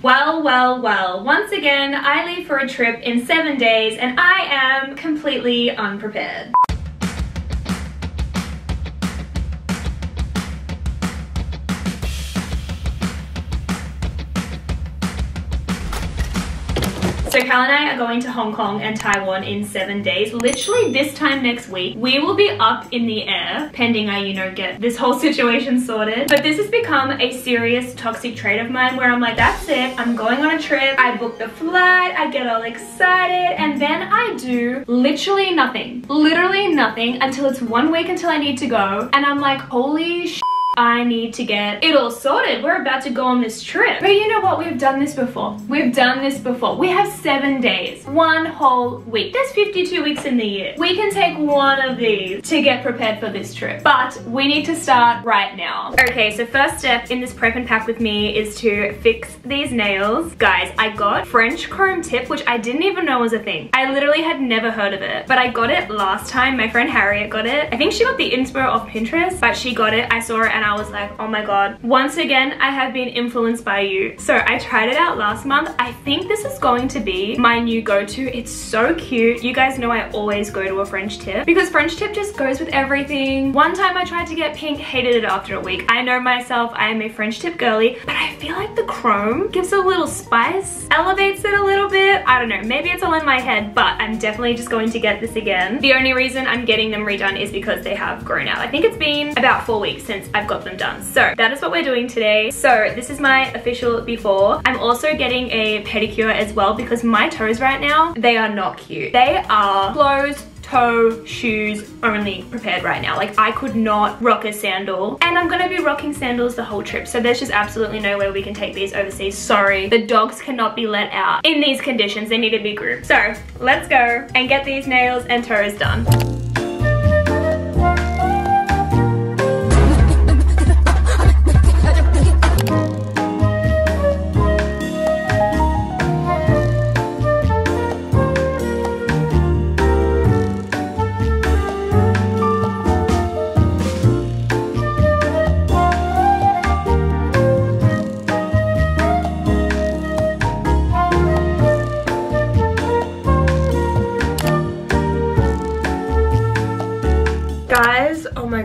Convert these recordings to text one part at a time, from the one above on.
Well, well, well, once again, I leave for a trip in seven days and I am completely unprepared. So Cal and I are going to Hong Kong and Taiwan in seven days. Literally this time next week, we will be up in the air, pending I, you know, get this whole situation sorted. But this has become a serious toxic trait of mine where I'm like, that's it, I'm going on a trip, I book the flight, I get all excited, and then I do literally nothing. Literally nothing until it's one week until I need to go. And I'm like, holy sh I need to get it all sorted. We're about to go on this trip. But you know what? We've done this before. We've done this before. We have seven days, one whole week. There's 52 weeks in the year. We can take one of these to get prepared for this trip. But we need to start right now. Okay, so first step in this prep and pack with me is to fix these nails. Guys, I got French chrome tip, which I didn't even know was a thing. I literally had never heard of it, but I got it last time. My friend Harriet got it. I think she got the inspo off Pinterest, but she got it. I saw it and I was like, oh my god. Once again, I have been influenced by you. So I tried it out last month. I think this is going to be my new go-to. It's so cute. You guys know I always go to a French tip because French tip just goes with everything. One time I tried to get pink, hated it after a week. I know myself, I am a French tip girly, but I feel like the chrome gives a little spice, elevates it a little bit. I don't know, maybe it's all in my head, but I'm definitely just going to get this again. The only reason I'm getting them redone is because they have grown out. I think it's been about four weeks since I've got them done. So that is what we're doing today. So this is my official before. I'm also getting a pedicure as well because my toes right now, they are not cute. They are closed toe shoes only prepared right now like i could not rock a sandal and i'm gonna be rocking sandals the whole trip so there's just absolutely no way we can take these overseas sorry the dogs cannot be let out in these conditions they need to be groomed so let's go and get these nails and toes done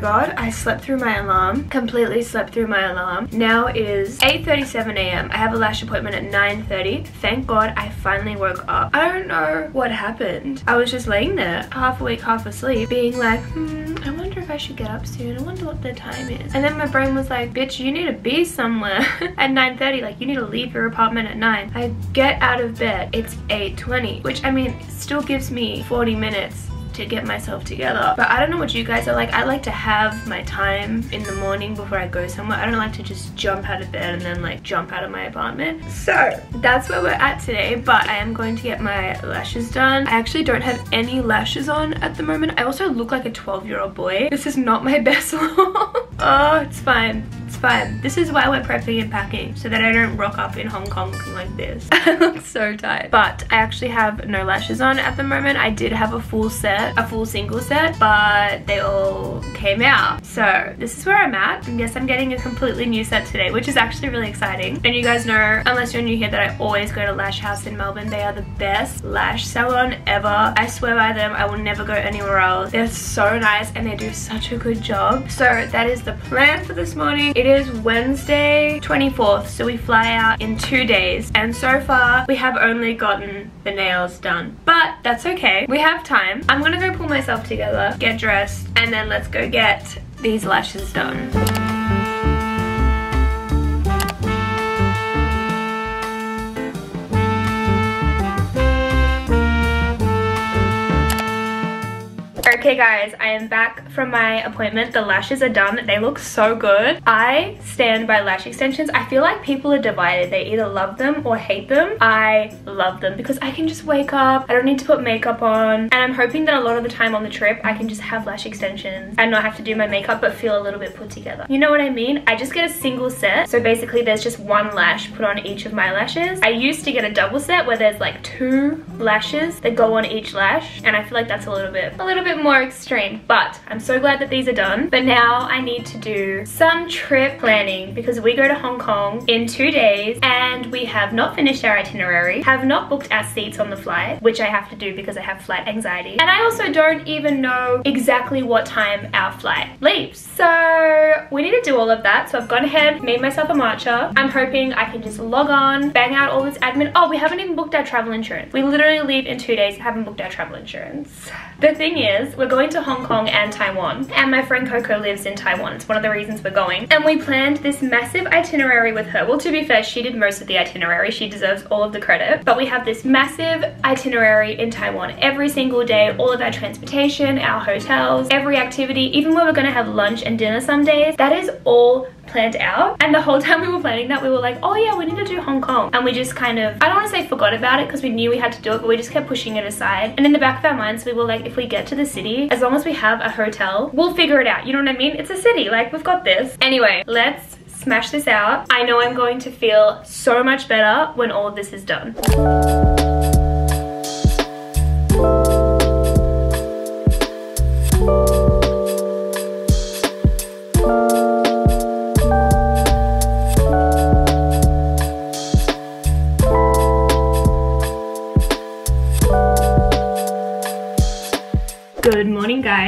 god, I slept through my alarm. Completely slept through my alarm. Now is 8.37 a.m. I have a lash appointment at 9.30. Thank god I finally woke up. I don't know what happened. I was just laying there, half awake, half asleep, being like, hmm, I wonder if I should get up soon. I wonder what the time is. And then my brain was like, bitch, you need to be somewhere at 9.30. Like, you need to leave your apartment at 9. I get out of bed. It's 8.20, which, I mean, still gives me 40 minutes to get myself together. But I don't know what you guys are like. I like to have my time in the morning before I go somewhere. I don't like to just jump out of bed and then like jump out of my apartment. So that's where we're at today. But I am going to get my lashes done. I actually don't have any lashes on at the moment. I also look like a 12 year old boy. This is not my best look. Oh, it's fine. It's fine. This is why we're prepping and packing so that I don't rock up in Hong Kong looking like this. I look so tired. But I actually have no lashes on at the moment. I did have a full set a full single set, but they all came out. So this is where I'm at. I guess I'm getting a completely new set today, which is actually really exciting. And you guys know, unless you're new here, that I always go to Lash House in Melbourne. They are the best lash salon ever. I swear by them, I will never go anywhere else. They're so nice and they do such a good job. So that is the plan for this morning. It is Wednesday 24th, so we fly out in two days. And so far, we have only gotten the nails done. But that's okay. We have time. I'm gonna go pull myself together, get dressed, and then let's go get these lashes done. Okay guys, I am back from my appointment. The lashes are done. They look so good. I stand by lash extensions. I feel like people are divided. They either love them or hate them. I love them because I can just wake up. I don't need to put makeup on. And I'm hoping that a lot of the time on the trip, I can just have lash extensions and not have to do my makeup but feel a little bit put together. You know what I mean? I just get a single set. So basically there's just one lash put on each of my lashes. I used to get a double set where there's like two lashes that go on each lash. And I feel like that's a little bit, a little bit more extreme. But I'm so glad that these are done. But now I need to do some trip planning because we go to Hong Kong in two days and we have not finished our itinerary, have not booked our seats on the flight, which I have to do because I have flight anxiety. And I also don't even know exactly what time our flight leaves. So we need to do all of that. So I've gone ahead, made myself a matcha. I'm hoping I can just log on, bang out all this admin. Oh, we haven't even booked our travel insurance. We literally leave in two days, haven't booked our travel insurance. The thing is, we're going to Hong Kong and Taiwan. And my friend Coco lives in Taiwan. It's one of the reasons we're going. And we planned this massive itinerary with her. Well, to be fair, she did most of the itinerary. She deserves all of the credit. But we have this massive itinerary in Taiwan every single day. All of our transportation, our hotels, every activity, even where we're gonna have lunch and dinner some days. That is all planned out. And the whole time we were planning that we were like oh yeah we need to do Hong Kong. And we just kind of I don't want to say forgot about it because we knew we had to do it but we just kept pushing it aside. And in the back of our minds we were like if we get to the city as long as we have a hotel we'll figure it out. You know what I mean? It's a city. Like we've got this. Anyway let's smash this out. I know I'm going to feel so much better when all of this is done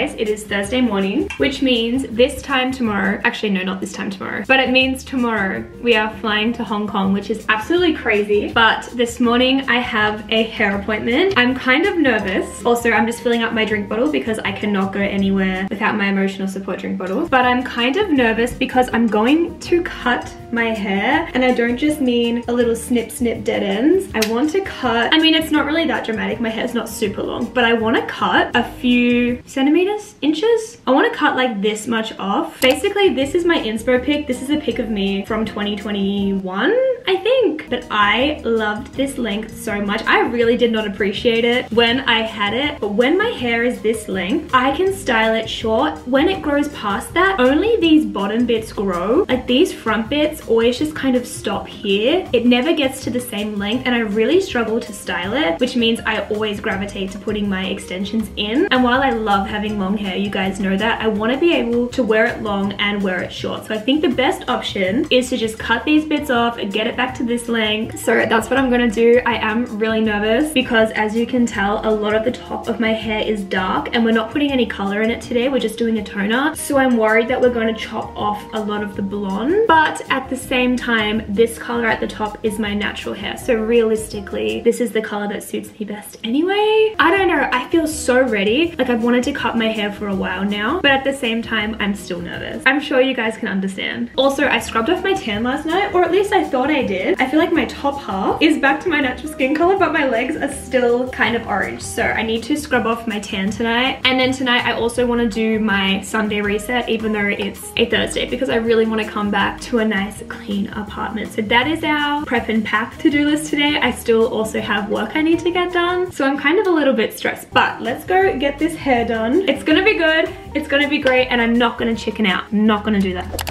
guys, it is Thursday morning, which means this time tomorrow, actually no not this time tomorrow, but it means tomorrow we are flying to Hong Kong, which is absolutely crazy. But this morning I have a hair appointment. I'm kind of nervous. Also, I'm just filling up my drink bottle because I cannot go anywhere without my emotional support drink bottle. But I'm kind of nervous because I'm going to cut my hair and I don't just mean a little snip snip dead ends. I want to cut, I mean it's not really that dramatic, my hair's not super long, but I want to cut a few centimeters, inches. I want to cut like this much off. Basically, this is my inspo pic. This is a pic of me from 2021, I think. But I loved this length so much. I really did not appreciate it when I had it. But when my hair is this length, I can style it short. When it grows past that, only these bottom bits grow. Like these front bits always just kind of stop here. It never gets to the same length and I really struggle to style it, which means I always gravitate to putting my extensions in. And while I love having long hair, you guys know that, I want to be able to wear it long and wear it short. So I think the best option is to just cut these bits off and get it back to this length. So that's what I'm to do. I am really nervous because as you can tell, a lot of the top of my hair is dark and we're not putting any color in it today. We're just doing a toner. So I'm worried that we're to chop off a lot of the blonde. But at the same time, this color at the top is my natural hair. So realistically, this is the color that suits me best anyway. I don't know. I feel so ready. Like I've wanted to cut my hair for a while now, but at the same time, I'm still nervous. I'm sure you guys can understand. Also, I scrubbed off my tan last night, or at least I thought I did. I feel like my top half is back to my natural skin color, but my legs are still kind of orange. So I need to scrub off my tan tonight. And then tonight, I also want to do my Sunday reset, even though it's a Thursday, because I really want to come back to a nice, clean apartment. So that is our prep and pack to-do list today. I still also have work I need to get done. So I'm kind of a little bit stressed, but let's go get this hair done. It's gonna be good, it's gonna be great, and I'm not gonna chicken out. I'm not gonna do that.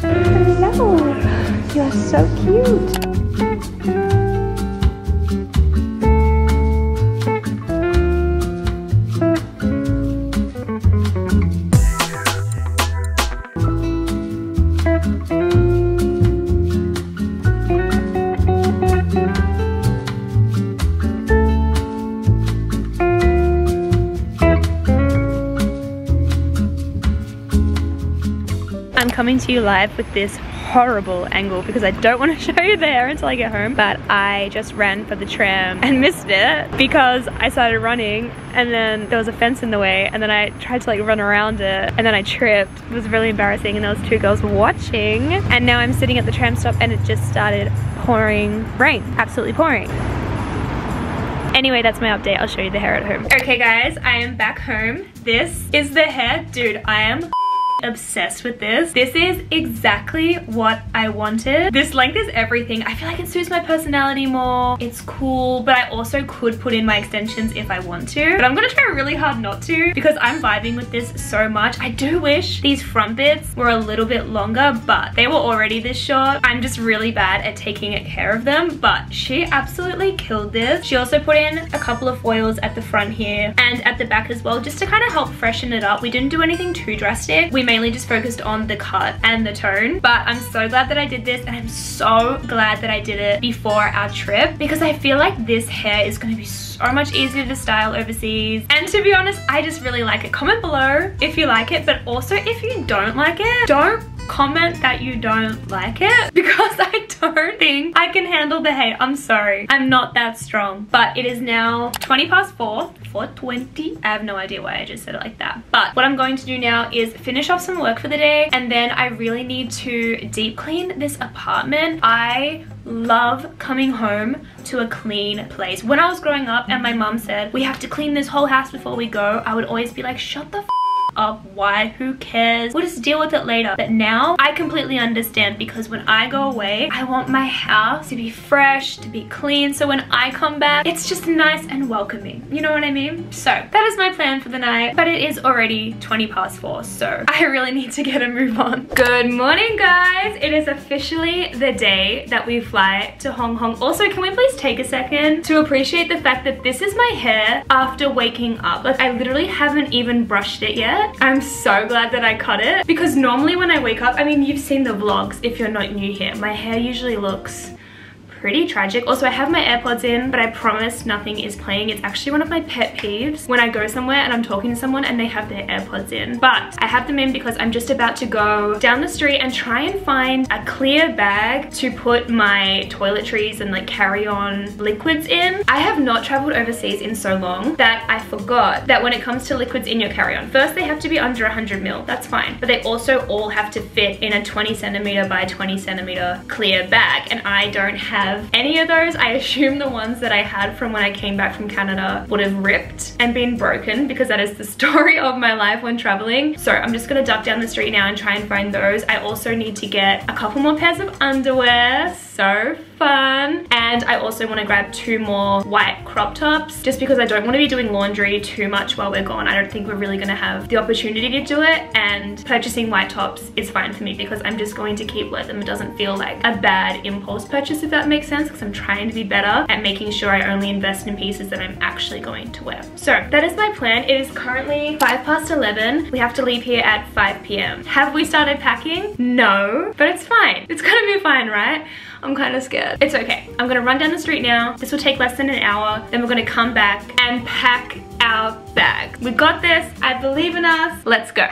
Hello, you're so cute. I'm coming to you live with this horrible angle because I don't want to show you there until I get home but I just ran for the tram and missed it because I started running and then there was a fence in the way and then I tried to like run around it and then I tripped it was really embarrassing and there was two girls watching and now I'm sitting at the tram stop and it just started pouring rain absolutely pouring Anyway, that's my update. I'll show you the hair at home. Okay guys, I am back home. This is the hair. Dude, I am obsessed with this. This is exactly what I wanted. This length is everything. I feel like it suits my personality more. It's cool, but I also could put in my extensions if I want to. But I'm gonna try really hard not to because I'm vibing with this so much. I do wish these front bits were a little bit longer, but they were already this short. I'm just really bad at taking care of them, but she absolutely killed this. She also put in a couple of foils at the front here and at the back as well, just to kind of help freshen it up. We didn't do anything too drastic. We mainly just focused on the cut and the tone, but I'm so glad that I did this and I'm so glad that I did it before our trip because I feel like this hair is going to be so much easier to style overseas. And to be honest, I just really like it. Comment below if you like it, but also if you don't like it, don't comment that you don't like it because I don't think I can handle the hate. I'm sorry. I'm not that strong. But it is now 20 past 4. 420. I have no idea why I just said it like that. But what I'm going to do now is finish off some work for the day and then I really need to deep clean this apartment. I love coming home to a clean place. When I was growing up and my mom said, we have to clean this whole house before we go, I would always be like, shut the up why who cares? We'll just deal with it later. But now i completely understand because when i go away i want my house to be fresh to be clean. So when i come back it's just nice and welcoming. You know what i mean? So that is my plan for the night. But it is already 20 past four so i really need to get a move on. Good morning guys. It is officially the day that we fly to hong kong. Also can we please take a second to appreciate the fact that this is my hair after waking up? Like i literally haven't even brushed it yet I'm so glad that I cut it because normally when I wake up, I mean, you've seen the vlogs if you're not new here. My hair usually looks pretty tragic. Also, I have my AirPods in, but I promise nothing is playing. It's actually one of my pet peeves when I go somewhere and I'm talking to someone and they have their AirPods in. But I have them in because I'm just about to go down the street and try and find a clear bag to put my toiletries and like carry on liquids in. I have not traveled overseas in so long that I forgot that when it comes to liquids in your carry-on, first they have to be under 100 mil, that's fine. But they also all have to fit in a 20 centimeter by 20 centimeter clear bag. And I don't have have any of those. I assume the ones that I had from when I came back from Canada would have ripped and been broken because that is the story of my life when traveling. So I'm just gonna duck down the street now and try and find those. I also need to get a couple more pairs of underwear. So fun. And I also want to grab two more white crop tops just because I don't want to be doing laundry too much while we're gone. I don't think we're really going to have the opportunity to do it and purchasing white tops is fine for me because I'm just going to keep with them. It doesn't feel like a bad impulse purchase if that makes sense because I'm trying to be better at making sure I only invest in pieces that I'm actually going to wear. So that is my plan. It is currently 5 past 11. We have to leave here at 5 p.m. Have we started packing? No, but it's fine. It's gonna be fine, right? I'm kind of scared. It's okay. I'm gonna run down the street now. This will take less than an hour. Then we're gonna come back and pack our bag. We got this. I believe in us. Let's go.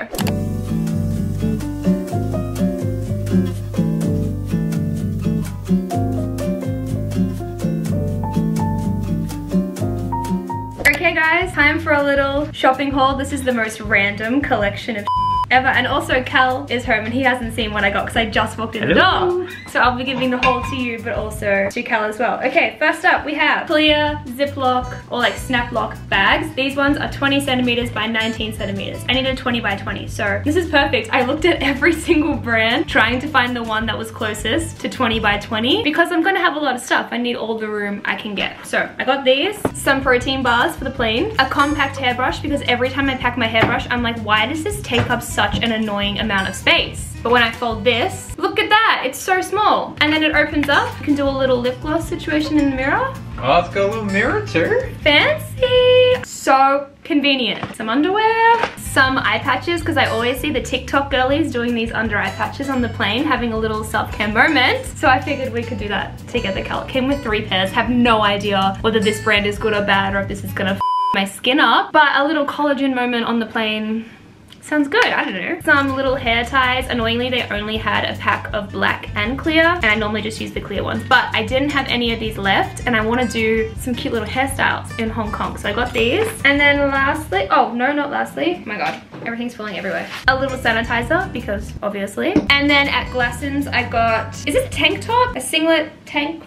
Okay guys, time for a little shopping haul. This is the most random collection of ever. And also Cal is home and he hasn't seen what I got because I just walked in Hello. the door. So I'll be giving the haul to you but also to Cal as well. Okay, first up we have clear Ziploc or like snap lock bags. These ones are 20 centimeters by 19 centimeters. I needed 20 by 20. So this is perfect. I looked at every single brand trying to find the one that was closest to 20 by 20 because I'm gonna have a lot of stuff. I need all the room I can get. So I got these, some protein bars for the plane, a compact hairbrush because every time I pack my hairbrush, I'm like, why does this take up such an annoying amount of space. But when I fold this, look at that, it's so small. And then it opens up, you can do a little lip gloss situation in the mirror. Oh, it's got a little mirror too. Fancy. So convenient. Some underwear, some eye patches, because I always see the TikTok girlies doing these under eye patches on the plane, having a little self-care moment. So I figured we could do that together. Cal. came with three pairs. Have no idea whether this brand is good or bad or if this is gonna my skin up. But a little collagen moment on the plane Sounds good, I don't know. Some little hair ties. Annoyingly, they only had a pack of black and clear, and I normally just use the clear ones. But I didn't have any of these left, and I want to do some cute little hairstyles in Hong Kong. So I got these. And then lastly, oh, no, not lastly. Oh my God, everything's falling everywhere. A little sanitizer, because obviously. And then at Glassons, I got, is this a tank top? A singlet tank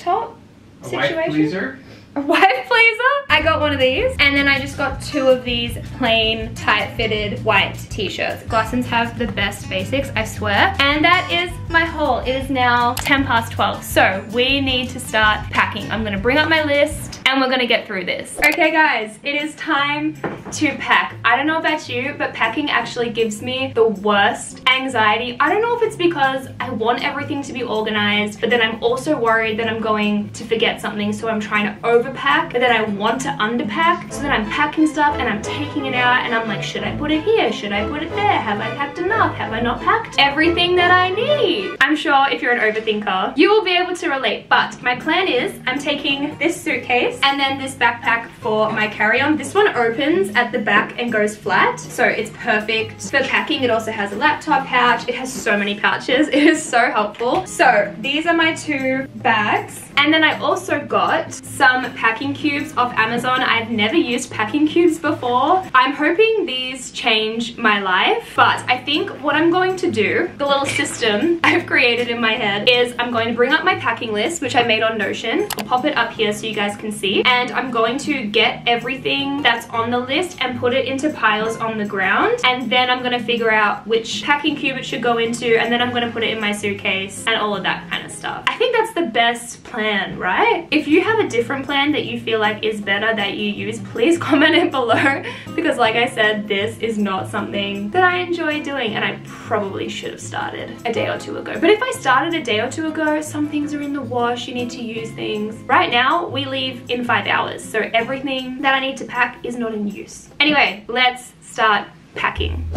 top situation? A? A wife pleaser. I got one of these. And then I just got two of these plain tight fitted white t-shirts. Glassons have the best basics, I swear. And that is my haul. It is now 10 past 12. So we need to start packing. I'm gonna bring up my list and we're gonna get through this. Okay guys, it is time to pack. I don't know about you, but packing actually gives me the worst anxiety. I don't know if it's because I want everything to be organized, but then I'm also worried that I'm going to forget something, so I'm trying to overpack, but then I want to underpack, so then I'm packing stuff and I'm taking it out and I'm like, should I put it here? Should I put it there? Have I packed enough? Have I not packed everything that I need? I'm sure if you're an overthinker, you will be able to relate, but my plan is I'm taking this suitcase and then this backpack for my carry-on. This one opens at the back and goes flat, so it's perfect for packing. It also has a laptop pouch. It has so many pouches. It is so helpful. So these are my two bags. And then I also got some packing cubes off Amazon. I've never used packing cubes before. I'm hoping these change my life, but I think what I'm going to do, the little system I've created in my head is I'm going to bring up my packing list, which I made on Notion. I'll pop it up here so you guys can see. And I'm going to get everything that's on the list and put it into piles on the ground. And then I'm gonna figure out which packing cube it should go into and then I'm gonna put it in my suitcase and all of that kind stuff. I think that's the best plan, right? If you have a different plan that you feel like is better that you use, please comment it below because like I said, this is not something that I enjoy doing and I probably should have started a day or two ago. But if I started a day or two ago, some things are in the wash, you need to use things. Right now, we leave in five hours, so everything that I need to pack is not in use. Anyway, let's start packing.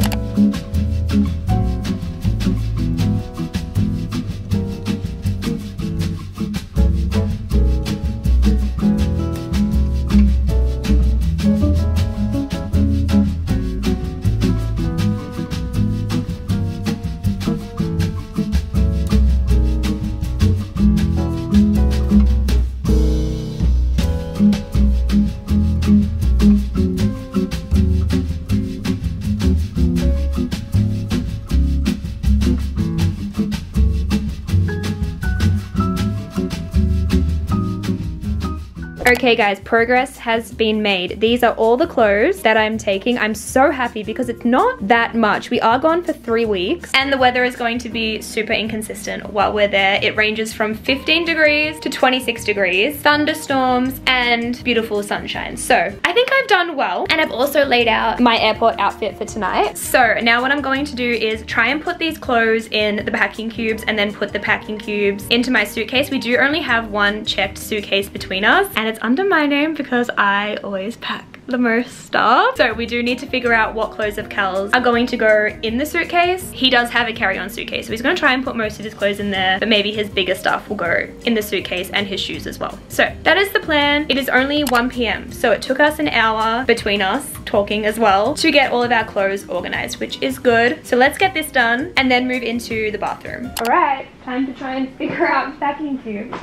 Okay guys, progress has been made. These are all the clothes that I'm taking. I'm so happy because it's not that much. We are gone for three weeks and the weather is going to be super inconsistent while we're there. It ranges from 15 degrees to 26 degrees, thunderstorms and beautiful sunshine. So I think I've done well and I've also laid out my airport outfit for tonight. So now what I'm going to do is try and put these clothes in the packing cubes and then put the packing cubes into my suitcase. We do only have one checked suitcase between us and it's under my name because I always pack the most stuff. So we do need to figure out what clothes of Cal's are going to go in the suitcase. He does have a carry-on suitcase, so he's gonna try and put most of his clothes in there, but maybe his bigger stuff will go in the suitcase and his shoes as well. So that is the plan. It is only 1 p.m. So it took us an hour between us talking as well to get all of our clothes organized, which is good. So let's get this done and then move into the bathroom. All right, time to try and figure out packing cube.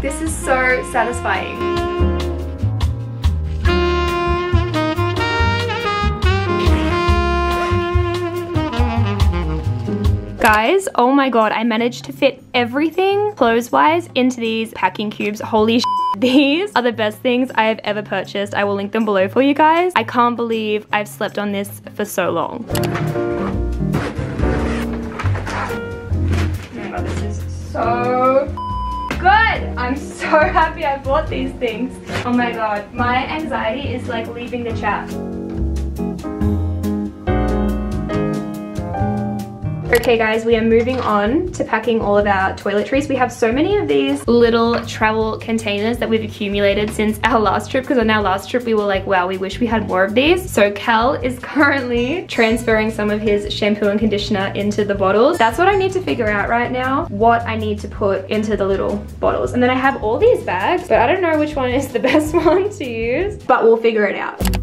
This is so satisfying. Guys, oh my god, I managed to fit everything clothes-wise into these packing cubes. Holy These are the best things I have ever purchased. I will link them below for you guys. I can't believe I've slept on this for so long. Oh this is so so happy I bought these things. Oh my god, my anxiety is like leaving the chat. Okay guys, we are moving on to packing all of our toiletries. We have so many of these little travel containers that we've accumulated since our last trip because on our last trip we were like, wow, we wish we had more of these. So Cal is currently transferring some of his shampoo and conditioner into the bottles. That's what I need to figure out right now, what I need to put into the little bottles. And then I have all these bags, but I don't know which one is the best one to use, but we'll figure it out.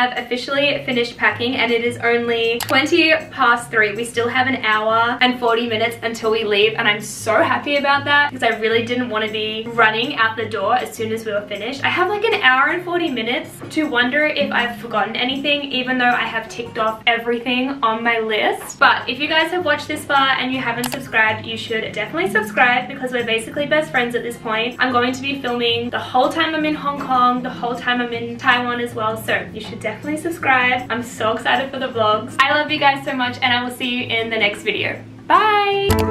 Have officially finished packing and it is only 20 past 3. We still have an hour and 40 minutes until we leave and I'm so happy about that because I really didn't want to be running out the door as soon as we were finished. I have like an hour and 40 minutes to wonder if I've forgotten anything even though I have ticked off everything on my list. But if you guys have watched this far and you haven't subscribed, you should definitely subscribe because we're basically best friends at this point. I'm going to be filming the whole time I'm in Hong Kong, the whole time I'm in Taiwan as well. So you should definitely subscribe. I'm so excited for the vlogs. I love you guys so much and I will see you in the next video. Bye!